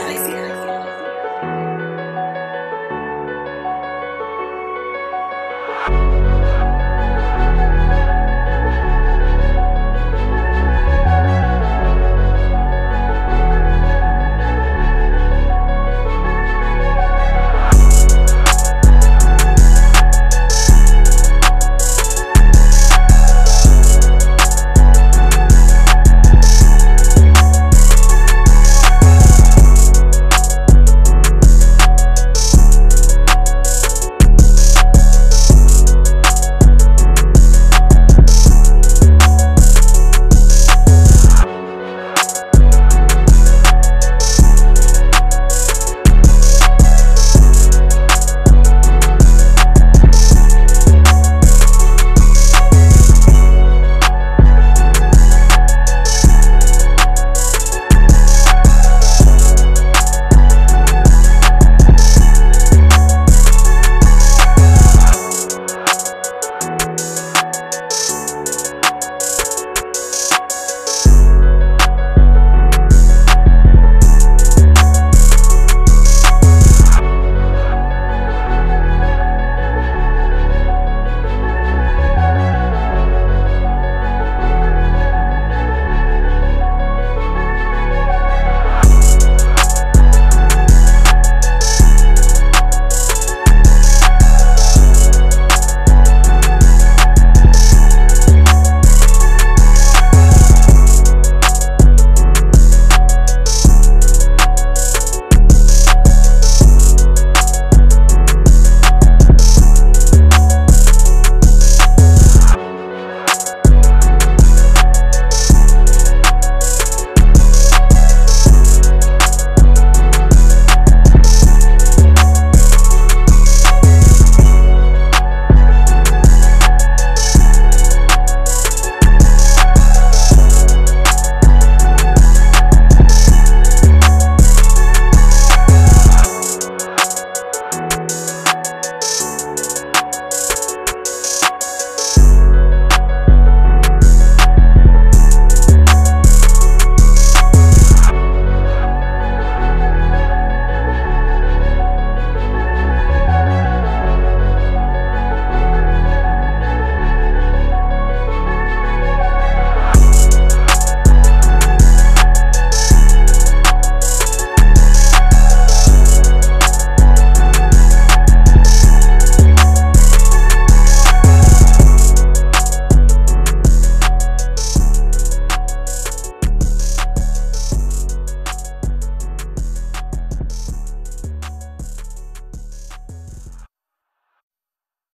Alicia.